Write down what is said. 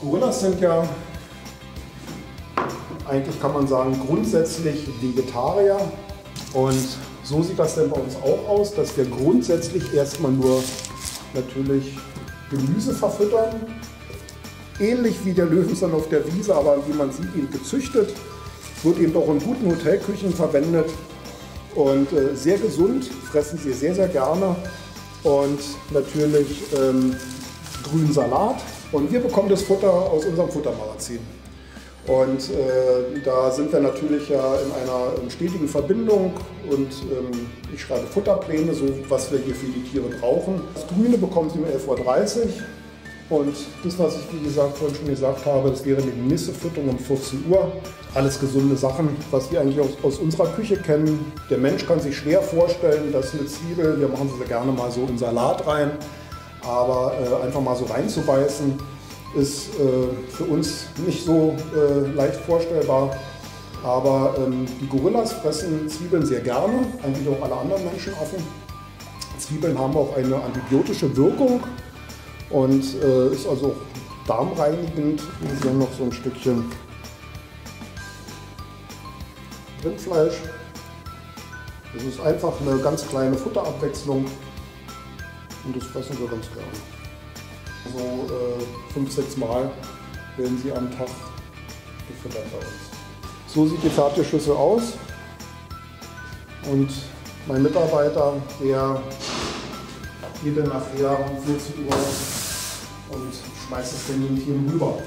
Gorillas sind ja eigentlich kann man sagen grundsätzlich Vegetarier und so sieht das denn bei uns auch aus, dass wir grundsätzlich erstmal nur natürlich Gemüse verfüttern. Ähnlich wie der Löwenzahn auf der Wiese, aber wie man sieht, eben gezüchtet. Wird eben auch in guten Hotelküchen verwendet. Und äh, sehr gesund, fressen sie sehr, sehr gerne. Und natürlich ähm, grünen Salat. Und wir bekommen das Futter aus unserem Futtermagazin. Und äh, da sind wir natürlich ja in einer stetigen Verbindung und ähm, ich schreibe Futterpläne, so was wir hier für die Tiere brauchen. Das Grüne bekommt sie um 11.30 Uhr und das, was ich wie gesagt vorhin schon gesagt habe, das wäre eine Nissefütterung um 14 Uhr. Alles gesunde Sachen, was wir eigentlich aus, aus, unserer Küche kennen. Der Mensch kann sich schwer vorstellen, dass eine Zwiebel, wir machen sie gerne mal so in Salat rein, aber äh, einfach mal so reinzubeißen, ist äh, für uns nicht so äh, leicht vorstellbar. Aber ähm, die Gorillas fressen Zwiebeln sehr gerne, eigentlich auch alle anderen Menschenaffen. Zwiebeln haben auch eine antibiotische Wirkung und äh, ist also auch darmreinigend. Haben noch so ein Stückchen Rindfleisch. Das ist einfach eine ganz kleine Futterabwechslung und das fressen wir ganz gerne. So äh, fünf, sechs Mal werden sie am Tag gefüttert bei uns. So sieht die fertige Schüssel aus. Und mein Mitarbeiter, der geht dann nachher um 14 Uhr und schmeißt das den Tieren rüber.